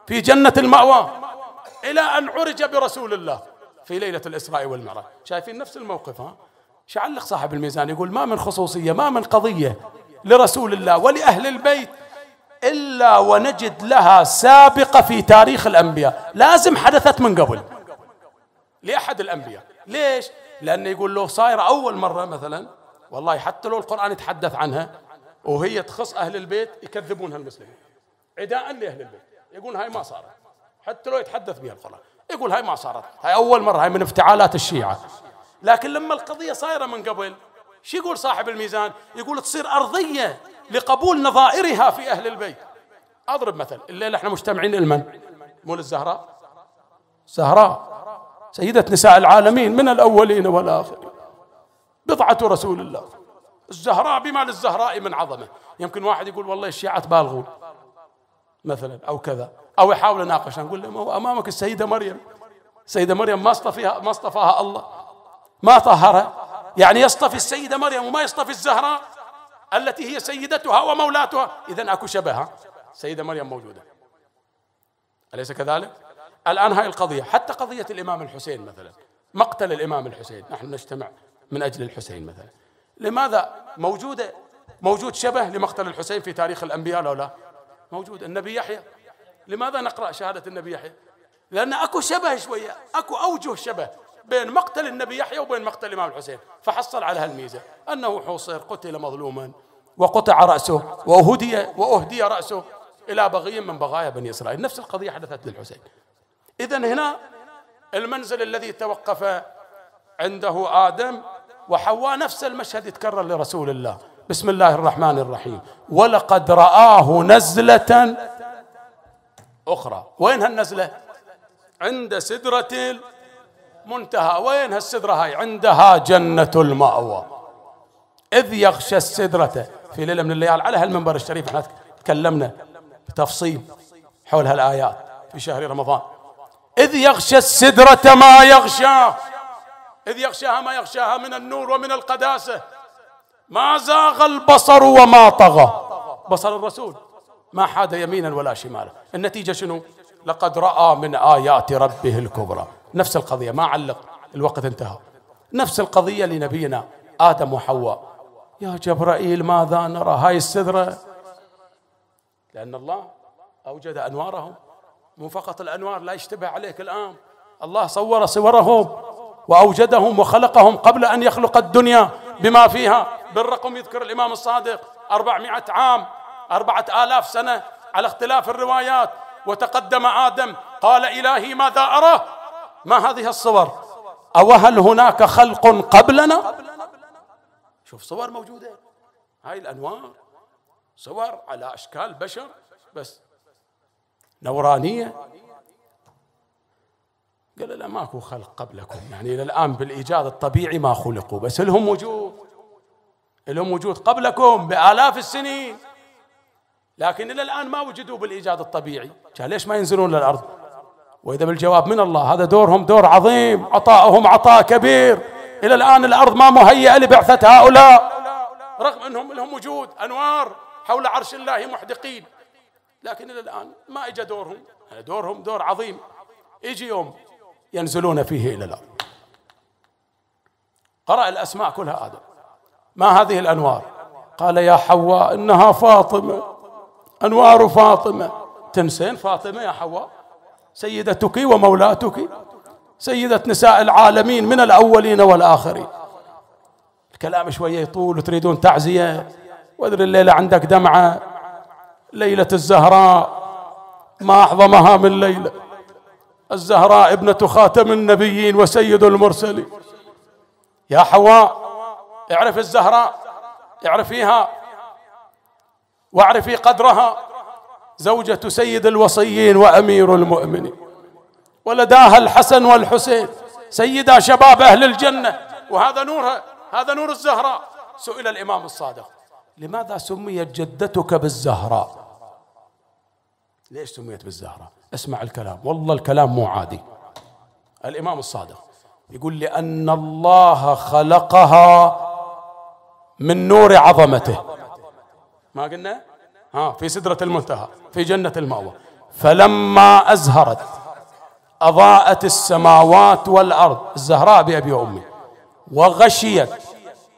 [SPEAKER 1] في جنة المأوى إلى أن عرج برسول الله في ليلة الإسراء والمعراج. شايفين نفس الموقف ها؟ شعلق صاحب الميزان يقول ما من خصوصية ما من قضية لرسول الله ولأهل البيت إلا ونجد لها سابقة في تاريخ الأنبياء. لازم حدثت من قبل لأحد الأنبياء. ليش؟ لأنه يقول له صايرة أول مرة مثلا والله حتى لو القرآن يتحدث عنها وهي تخص أهل البيت يكذبونها المسلمين. عداء لأهل البيت. يقول هاي ما صارت. حتى لو يتحدث بها القرآن. يقول هاي ما صارت. هاي أول مرة هاي من افتعالات الشيعة. لكن لما القضية صايرة من قبل شو يقول صاحب الميزان؟ يقول تصير أرضية لقبول نظائرها في أهل البيت. أضرب مثل الليلة إحنا مجتمعين المن مول الزهراء زهراء. سيدة نساء العالمين من الأولين والآخرين. بضعة رسول الله. الزهراء بما للزهراء من عظمة. يمكن واحد يقول والله الشيعة تبالغون. مثلا أو كذا. أو يحاول يناقش نقول له أمامك السيدة مريم. السيدة مريم ما اصطفيها ما اصطفاها الله. ما طهرها. يعني يصطفي السيدة مريم وما يصطفي الزهراء التي هي سيدتها ومولاتها. إذا أكو شبه سيدة مريم موجودة. أليس كذلك؟ الآن هاي القضية. حتى قضية الإمام الحسين مثلا. مقتل الإمام الحسين. نحن نجتمع من أجل الحسين مثلا. لماذا؟ موجودة موجود شبه لمقتل الحسين في تاريخ الأنبياء لو لا؟ موجود. النبي يحيى. لماذا نقرأ شهادة النبي يحيى؟ لأن أكو شبه شوية أكو أوجه شبه بين مقتل النبي يحيى وبين مقتل الإمام الحسين. فحصل على هالميزة أنه حوصر قتل مظلوما وقطع رأسه وأهدي وأهدي رأسه إلى بغي من بغايا بني إسرائيل. نفس القضية حدثت للحسين. إذا هنا المنزل الذي توقف عنده آدم وحواء نفس المشهد يتكرر لرسول الله. بسم الله الرحمن الرحيم. ولقد رآه نزلة أخرى. وين هالنزلة؟ عند سدرة المنتهى. وين هالسدرة هاي؟ عندها جنة المأوى. إذ يغشى السدرة. في ليلة من الليال على هالمنبر الشريف إحنا تكلمنا بتفصيل حول هالآيات في شهر رمضان. إذ يغشى السدرة ما يغشاه. إذ يغشاها ما يغشاها من النور ومن القداسة. ما زاغ البصر وما طغى. بصر الرسول. ما حاد يمينا ولا شمالا. النتيجة شنو؟ لقد رأى من آيات ربه الكبرى. نفس القضية ما علق. الوقت انتهى. نفس القضية لنبينا آدم وحواء. يا جبرائيل ماذا نرى؟ هاي السدرة. لأن الله أوجد أنوارهم. مو فقط الأنوار لا يشتبه عليك الآن. الله صور صورهم وأوجدهم وخلقهم قبل أن يخلق الدنيا بما فيها. بالرقم يذكر الإمام الصادق أربعمائة عام أربعة آلاف سنة على اختلاف الروايات. وتقدم آدم قال إلهي ماذا أرى؟ ما هذه الصور؟ أو هل هناك خلق قبلنا؟ شوف صور موجودة. هاي الأنوار. صور على أشكال بشر بس. نورانية. قال لا ماكو خلق قبلكم. يعني إلى الآن بالإيجاد الطبيعي ما خلقوا بس لهم وجود. لهم وجود قبلكم بآلاف السنين. لكن إلى الآن ما وجدوا بالإيجاد الطبيعي. كان ليش ما ينزلون للأرض؟ وإذا بالجواب من الله هذا دورهم دور عظيم. عطاؤهم عطاء كبير. إلى الآن الأرض ما مهيئة لبعثة هؤلاء. رغم أنهم لهم وجود أنوار حول عرش الله محدقين. لكن إلى الآن ما إجا دورهم. دورهم دور عظيم. يجي يوم ينزلون فيه إلى الأرض. قرأ الأسماء كلها آدم. ما هذه الأنوار؟ قال يا حواء إنها فاطمة. أنوار فاطمة. تنسين فاطمة يا حواء؟ سيدتك ومولاتك. سيدة نساء العالمين من الأولين والآخرين. الكلام شوية يطول وتريدون تعزية. وادري الليلة عندك دمعة. ليلة الزهراء. ما أعظمها من ليلة. الزهراء ابنة خاتم النبيين وسيد المرسلين. يا حواء اعرف الزهراء اعرفيها واعرفي قدرها. زوجة سيد الوصيين وأمير المؤمنين. ولداها الحسن والحسين سيدا شباب أهل الجنة. وهذا نورها هذا نور الزهراء. سئل الإمام الصادق. لماذا سميت جدتك بالزهراء؟ ليش سميت بالزهراء؟ اسمع الكلام. والله الكلام مو عادي. الإمام الصادق يقول لأن الله خلقها من نور عظمته. ما قلنا؟ ها في سدرة المنتهى في جنة المأوى. فلما أزهرت أضاءت السماوات والأرض الزهراء بأبي وأمي وغشيت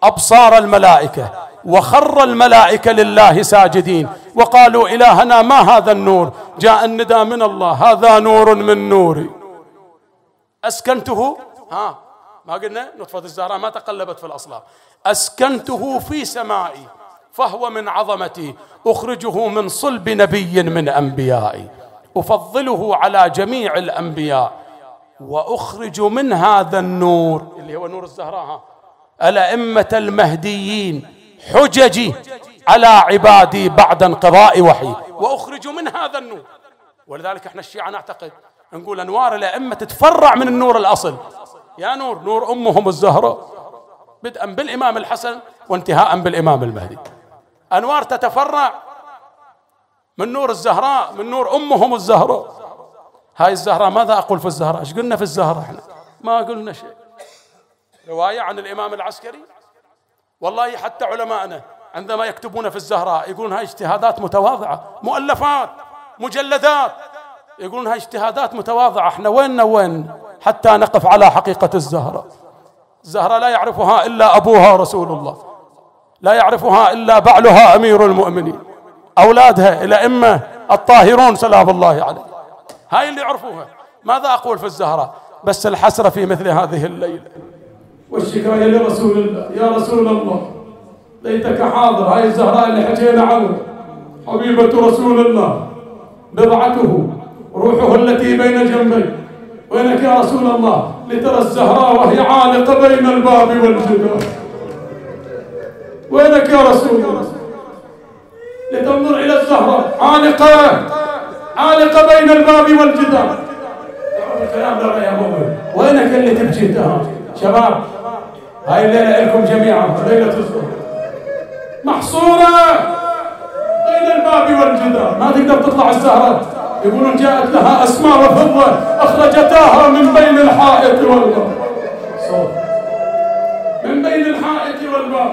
[SPEAKER 1] أبصار الملائكة وخر الملائكة لله ساجدين وقالوا إلهنا ما هذا النور؟ جاء النداء من الله هذا نور من نوري. أسكنته؟ ها ما قلنا؟ نطفة الزهراء ما تقلبت في الأصلاب. أسكنته في سمائي فهو من عظمتي أخرجه من صلب نبي من أنبيائي أفضله على جميع الأنبياء وأخرج من هذا النور اللي هو نور الزهراء ها الأئمة المهديين حججي على عبادي بعد انقضاء وحي وأخرج من هذا النور. ولذلك إحنا الشيعة نعتقد نقول أنوار الأئمة تتفرع من النور الأصل. يا نور نور أمهم الزهراء. بدءا بالإمام الحسن وانتهاء بالإمام المهدي. أنوار تتفرع من نور الزهراء من نور أمهم الزهراء. هاي الزهراء ماذا أقول في الزهراء؟ إيش قلنا في الزهراء إحنا؟ ما قلنا شيء. رواية عن الإمام العسكري؟ والله حتى علماءنا عندما يكتبون في الزهراء يقولون هاي اجتهادات متواضعة. مؤلفات مجلدات. يقولون هاي اجتهادات متواضعة. إحنا وين وين؟ حتى نقف على حقيقة الزهراء. الزهراء لا يعرفها إلا أبوها رسول الله. لا يعرفها إلا بعلها أمير المؤمنين. أولادها الأئمة الطاهرون سلام الله عليه هاي اللي يعرفوها. ماذا أقول في الزهراء بس الحسرة في مثل هذه الليلة. والشكاية لرسول الله. يا رسول الله ليتك حاضر. هاي الزهراء اللي حكينا عنه. حبيبة رسول الله بضعته روحه التي بين جنبيه. وينك يا رسول الله لترى الزهراء وهي عالقة بين الباب والجدار. وينك يا رسول الله لتنظر إلى الزهراء عالقة عالقة بين الباب والجدار. الكلام لا يا وينك اللي تبكي أنت؟ شباب هاي الليلة لكم جميعا ليلة الزهر محصورة بين الباب والجدار. ما تقدر تطلع الزهرة يقولون جاءت لها أسماء وفضة أخرجتاها من بين الحائط والباب صوت. من بين الحائط والباب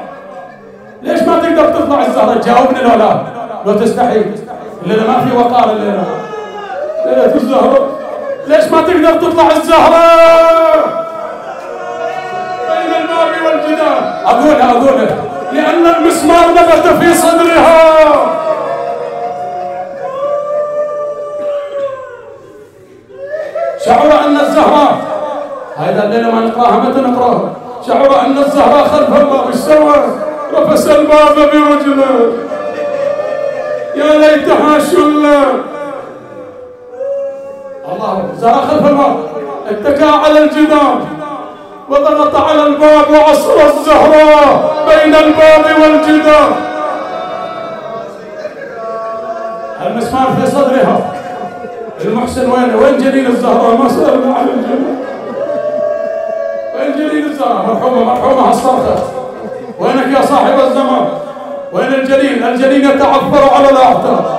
[SPEAKER 1] ليش ما تقدر تطلع الزهرة؟ جاوبني لو لا. لو تستحي الليلة ما في وقار الليلة. ليلة الزهرة. ليش ما تقدر تطلع الزهرة؟ بين الباب والجدار. أقولها أقولها. لأن المسمار نبت في صدرها. شعر أن الزهراء هذا الليلة ما نقراها متى نقراها شعر أن الزهراء خلف الباب سوى رفس الباب برجله. يا ليتها شلة. الله زهراء خلف الباب. اتكى على الجدار. وضغط على الباب وعصر الزهراء بين الباب والجدار. المسمار في صدرها؟ المحسن وين؟ وين جليل الزهراء؟ ما سألنا عن الجنة وين جليل الزهراء؟ مرحومة مرحومة الصرخة وينك يا صاحب الزمان؟ وين الجليل؟ الجليل يتعثر على الأعتاب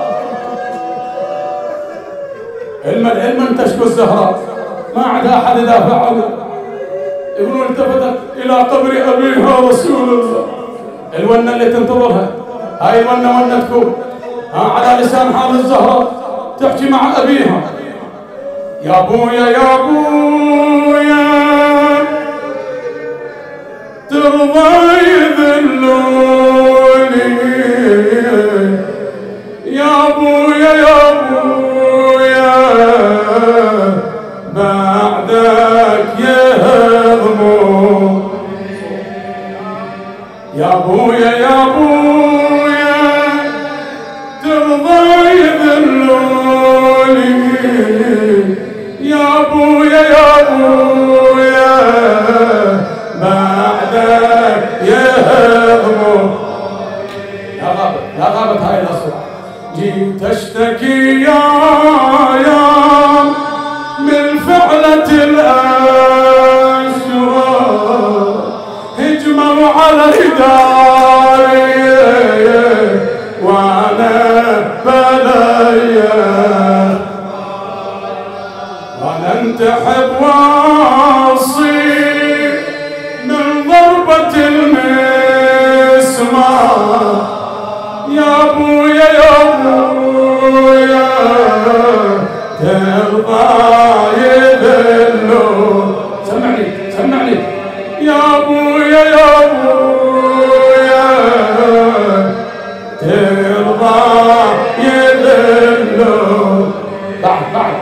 [SPEAKER 1] علما علما تشكو الزهراء. ما عاد أحد يدافع عنها يقولون التفتت إلى قبر أبيها رسول الله. الونة اللي تنتظرها. هاي الونة ونة تكون ها على لسان حال الزهراء. تحكي مع أبيها. يا ابويا يا ابويا ترضى يذلوني يا ابويا يا ابويا بعدك يهضموا يا ابويا يا بعد بعد.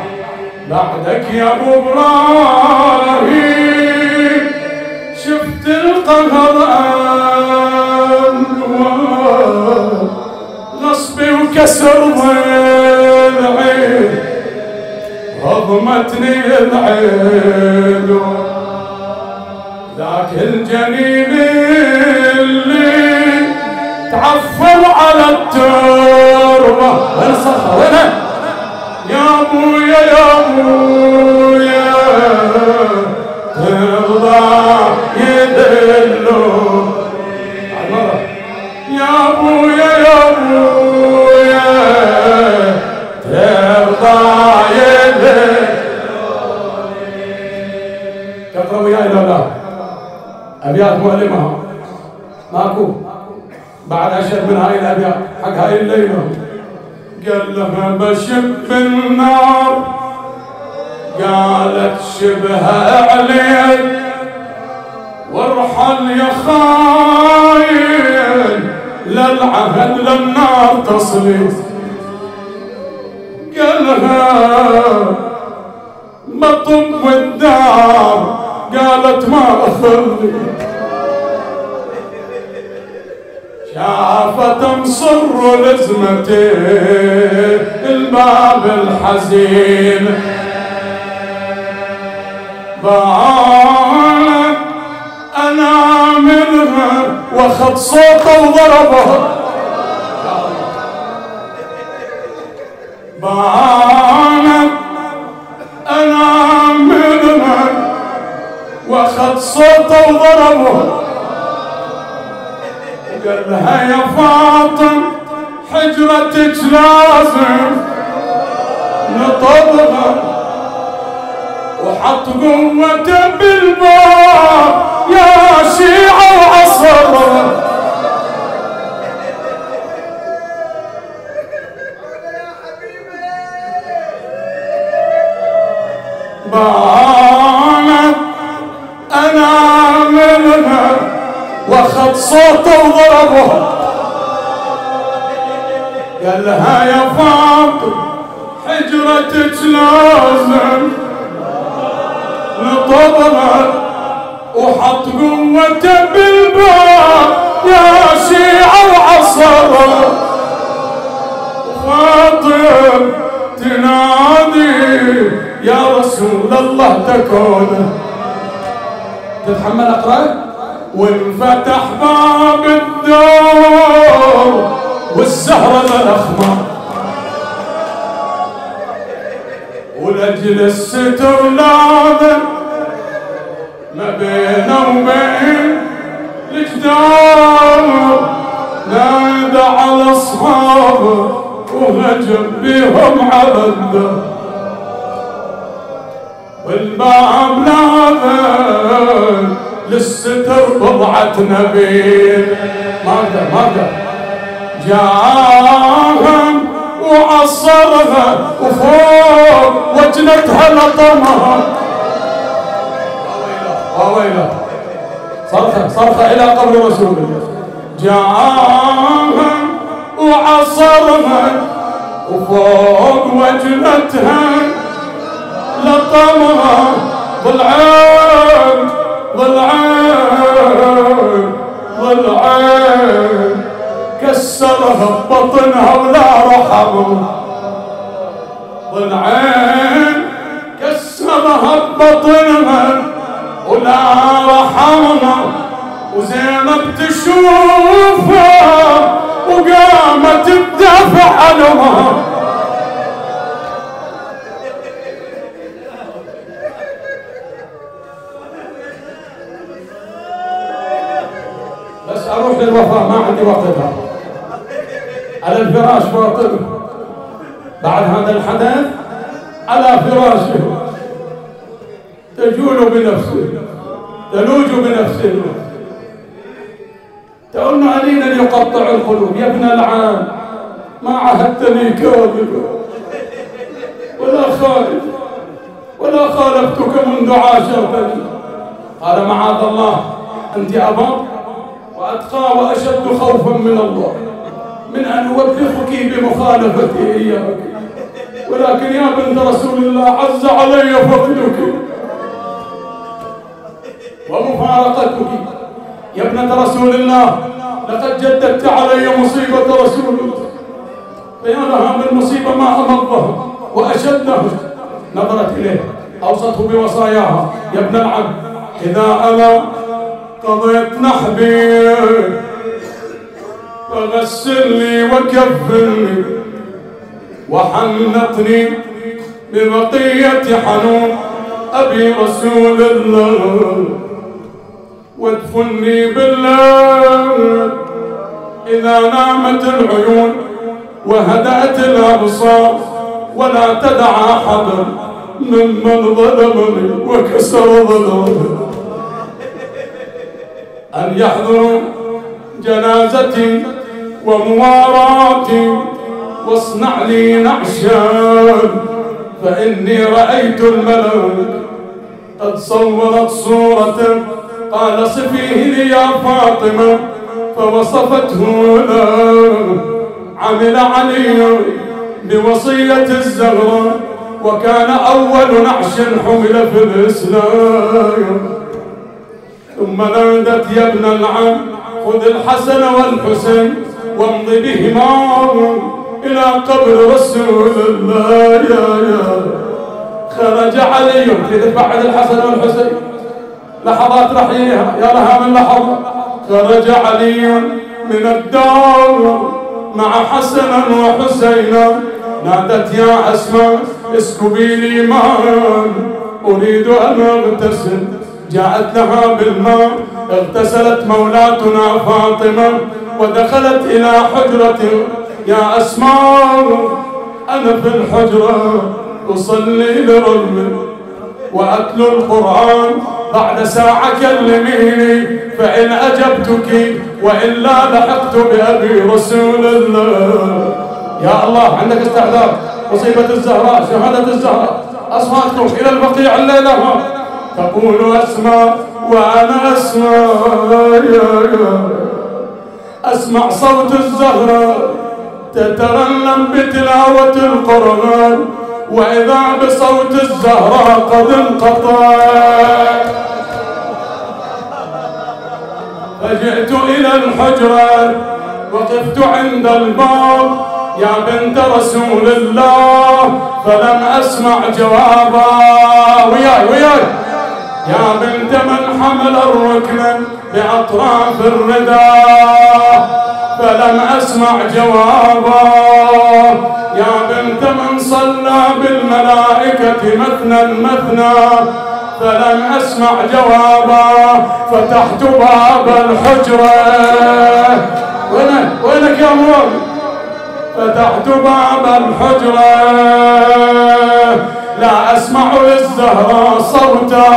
[SPEAKER 1] بعدك يا أبو إبراهيم شفت القهر غصبي وكسر ضلعي هضمتني العين. ذاك الجنين اللي تعفر على التربة وين الصرخة وينها يا ابويا يا ابويا ترضى المرة يا ابويا يا ابويا ترضى يذلوا تقرأ وياي لو لا ابيات مؤلمة ماكو. بعد اشد من هاي الأبيات حق هاي الليلة. قال لها بشب النار قالت شبها عليك وارحل يا خاين للعهد للنار تصلي قالها بطب الدار قالت ما اخلي شافت مصر لزمتي الباب الحزين. بعانت أنا منها واخذ صوته وضربه. بعانت أنا منها واخذ صوته وضربه. قال لها يا فاطم حجرتك لازم نطبها. وحط قوته بالباب يا شيعة وعصر بانت صوته وضربه قال لها يا فاطم حجرتك لازم نطبها وحط قوته بالباب يا شيعة وعصر فاطم تنادي يا رسول الله تكون. تتحمل أقرأ؟ وانفتح باب الدور والزهرة للأخمار ولأجل الستر لاذن ما بينه وبين الجدار نادى على أصحابه وهجم بهم على الدار والباب لاذن للستر بضعة نبيل. ما أقدر ما أقدر جاهم وعصرها وفوق وجنتها لطمها. وويله صرخة صرخة إلى قبر رسول الله. جاءها وعصرها وفوق وجنتها لطمها. بالعين بالعين بالعين كسرها ببطنها ولا رحم بالعين كسرها ببطنها ولا رحمها وزينب تشوفها وقامت تدافع عنها. للوفاء ما عندي وقتها على الفراش فاطمه بعد هذا الحدث على فراشه. تجول بنفسه. تلوج بنفسه. تؤن علينا يقطع القلوب. يا ابن العام ما عهدتني كاذبا ولا خالف ولا خالفتك منذ عاشرتني. قال معاذ الله أنت أبا؟ وأتقى وأشد خوفا من الله من أن أوبخك بمخالفتي إياك. ولكن يا بنت رسول الله عز علي فقدك ومفارقتك. يا ابنة رسول الله لقد جددت علي مصيبة رسول الله. فيا لها من مصيبة ما أمضها وأشدها نظرت إليه أوصته بوصاياها. يا ابن العم إذا أنا قضيت نحبي فغسلني وكفلني. وحنطني ببقية حنون أبي رسول الله. وادفني بالليل إذا نامت العيون وهدأت الأبصار ولا تدع أحدا ممن ظلمني وكسر ظلمني أن يحضروا جنازتي ومواراتي. واصنع لي نعشا فإني رأيت الملك قد صورت صورة. قال صفيه لي يا فاطمة فوصفته له. عمل علي بوصية الزهراء وكان أول نعش حمل في الإسلام. ثم نادت يا ابن العم خذ الحسن والحسين وامض بهما إلى قبر رسول الله. يا يا. خرج علي في بعد الحسن والحسين. لحظات رحيلها يا لها من لحظة خرج علي من الدار مع حسنا وحسينا نادت يا أسماء اسكبي لي ماء أريد أن أغتسل. جاءت لها بالماء اغتسلت مولاتنا فاطمة ودخلت إلى حجرة. يا أسماء أنا في الحجرة أصلي لربي وأتلو القرآن بعد ساعة كلميني فإن أجبتك وإلا لحقت بأبي رسول الله. يا الله عندك استعداد؟ مصيبة الزهراء شهادة الزهراء أصواتكم إلى البقيع الليلة. تقول أسمع وأنا أسمع. أسمع صوت الزهراء تترنم بتلاوة القرآن وإذا بصوت الزهراء قد انقطع فجئت إلى الحجرة وقفت عند الباب. يا بنت رسول الله فلم أسمع جوابا. وياي وياي. يا بنت من حمل الركن بأطراف الرداء فلم أسمع جوابا. يا بنت من صلى بالملائكة مثنى مثنى فلم أسمع جوابا. فتحت باب الحجرة. وينك؟ وينك يا مراد فتحت باب الحجرة. لا أسمع للزهراء صوتا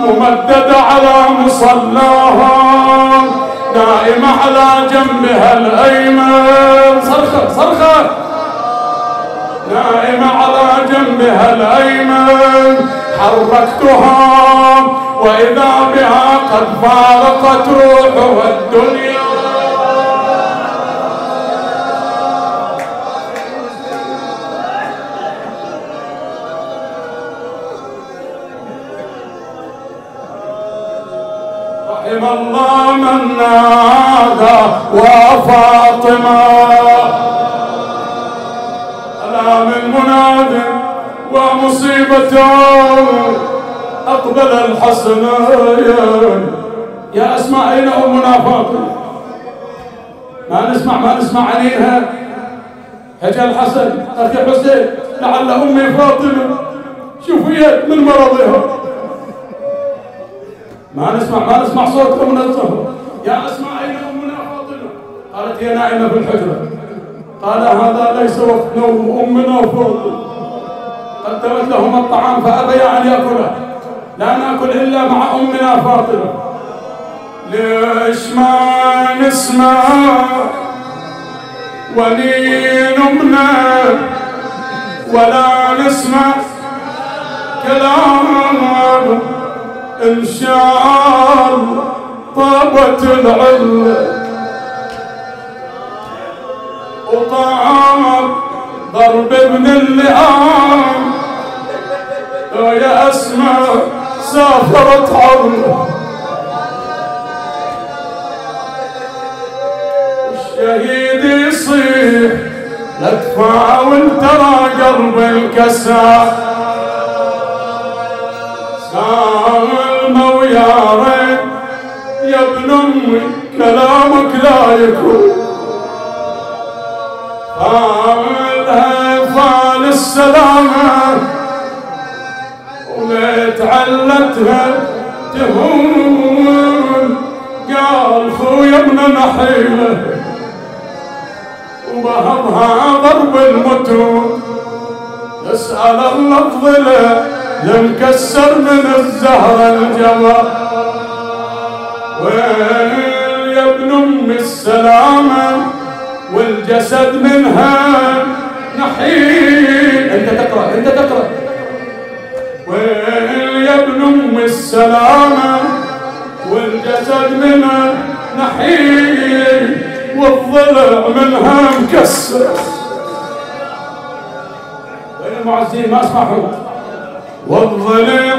[SPEAKER 1] ممدد على مصلاها نائمة على جنبها الأيمن. صرخة صرخة. نائمة على جنبها الأيمن. حركتها وإذا بها قد فارقت روحها الدنيا. الله من نادى وفاطمه من مناد ومصيبته أقبل الحسنين. يا أسماء أين أمنا فاطمة ما نسمع ما نسمع عنيها حجى الحسن أخي حسين لعل أمي فاطمة. شفيت من مرضها. ما نسمع ما نسمع صوت من الزهر يا أسماء أين أمنا فاطمة؟ قالت هي نائمة في الحجرة. قال هذا ليس وقت نوم أمنا فاطمة قدمت لهما الطعام فأبيا أن يأكله لا نأكل إلا مع أمنا فاطمة. ليش ما نسمع؟ ونمنا ولا نسمع كلام. إن شاء الله طابت العلة وطعام ضرب ابن اللئام يا أسماء سافرت عرض الشهيد يصيح لا تفاول ترى قلب الكسا سالمة ويا ريت يا ابن امي كلامك لا يكون. فال السلامة ولتعلتها تهون. قال خويا ابن نحيله. وبهضها ضرب المتون. يسأل الله الظلة ينكسر من الزهر الجبر وين يا ابن أم السلامه والجسد منها نحيل. أنت تقرأ أنت تقرأ. وين يا ابن أم السلامه والجسد منها نحيل. والضلع منها مكسر وين المعزين ما اسمعوا والضلع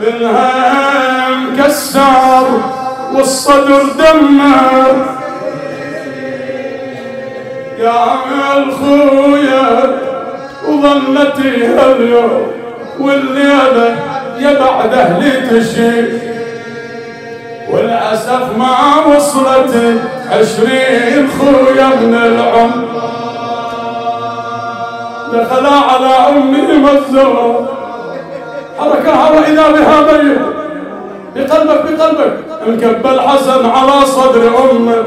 [SPEAKER 1] منها مكسر والصدر دمر يا الخويا وظلتي هاليوم والليلة يا بعد أهلي تشي والأسف ما وصلت عشرين خويا من العمر. دخل على أمي مزور حركها وإذا بها ميت بقلبك بقلبك. مكبل حسن على صدر أمك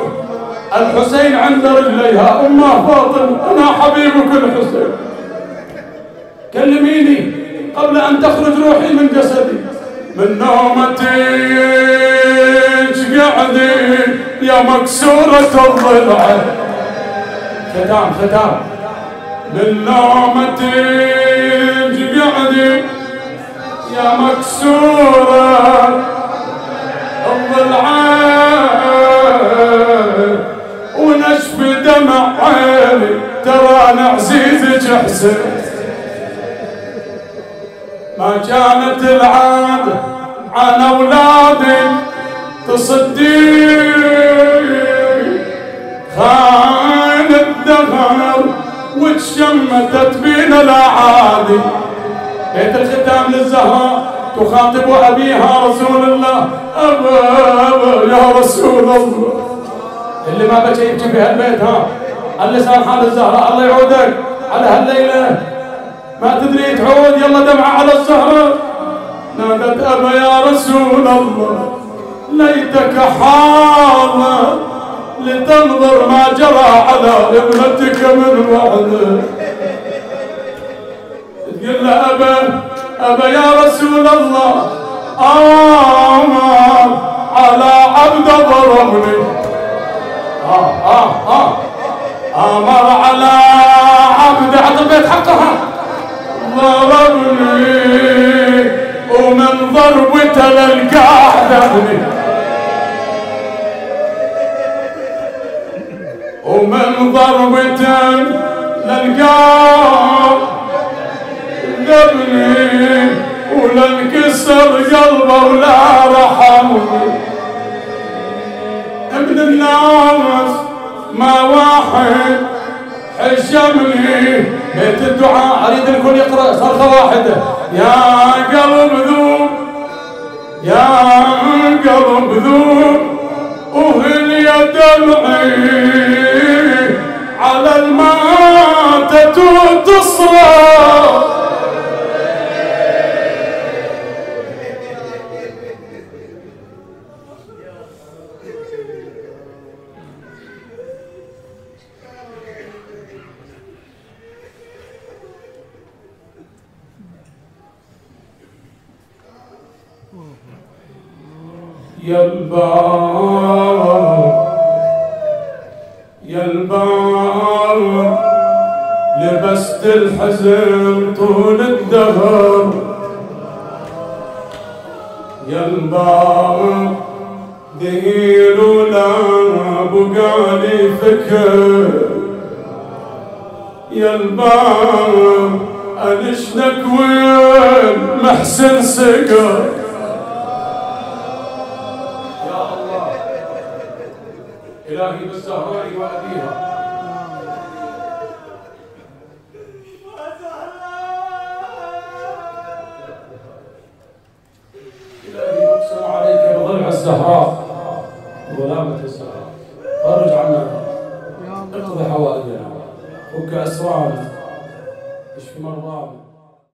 [SPEAKER 1] الحسين عند رجليها. أمه فاطمة. أنا حبيبك الحسين. كلميني قبل أن تخرج روحي من جسدي. من نومتك قعدي يا مكسورة الضلع ختام ختام. من نومتك قعدي يا مكسورة الضلع ونشف دمع عيني ترى أنا عزيزك حسين ما كانت العادة عن اولادي تصدي خان الدهر وتشمتت بين الأعادي. بيت الختام للزهراء تخاطب أبيها رسول الله. أبا أبا يا رسول الله. اللي ما بكى يبكي في هالبيت ها. اللسان حال الزهراء الله يعودك. على هالليلة. ما تدري تعود يلا دمعة على الزهرة نادت أبا يا رسول الله. ليتك حاضر لتنظر ما جرى على ابنتك من وعده. تقول له أبا أبا يا رسول الله آمر على عبد ضربني. آه آه آه. أمر على حامد اعط البيت حقها. ضربني ومن ضربته للقاع ذهبني ومن ضربته للقاع ذهبني ولا انكسر قلبه ولا رحمني ابن الناس ما واحد حشمني. بيت الدعاء أريد الكل يقرأ صرخة واحدة. يا قلب ذوب يا قلب ذوب يا دمعي. على الماتة تصرخ يا البار يا البار لبست الحزن طول الدهر. يا البار ذهيل ولا بقالي فكر. يا البار أنشنك وين محسن سكر. إلهي بالزهراء وأبيها إلهي أقسم عليك بضلع الزهراء وغلامة الزهراء. فرج عنا. اقضي حوائجنا. فك أسرارنا. اشف مرضانا.